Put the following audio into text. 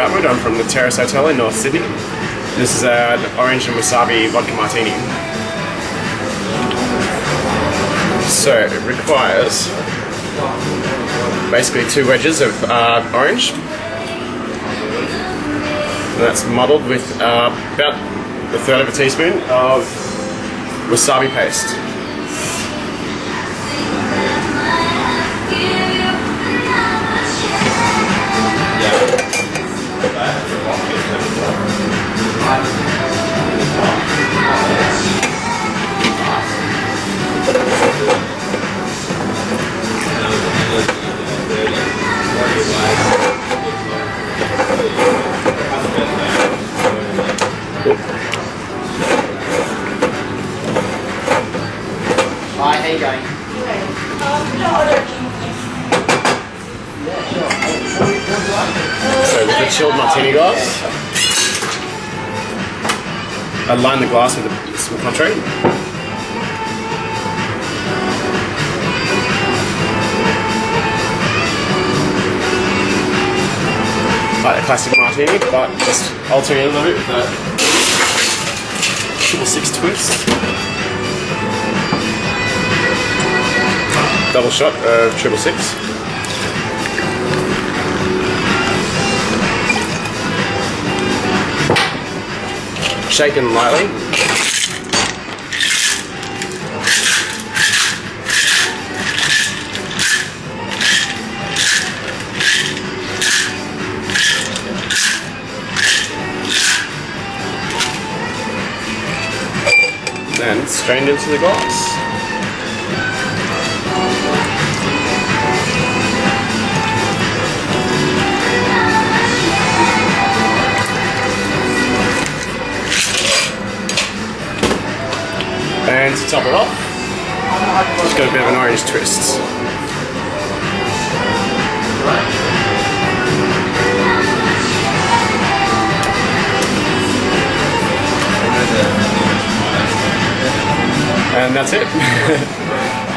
Atwood. I'm from the Terrace Hotel in North Sydney. This is an orange and wasabi vodka martini. So it requires basically two wedges of uh, orange. And that's muddled with uh, about a third of a teaspoon of wasabi paste. Hi, how you going? So the chilled martini glass, I line the glass with a- some Cointreau. Like a classic martini, but just altering it a little bit with a triple six twist. Double shot of triple six. shaken lightly. Then strained into the glass. To top it off, just got a bit of an orange twist. And that's it.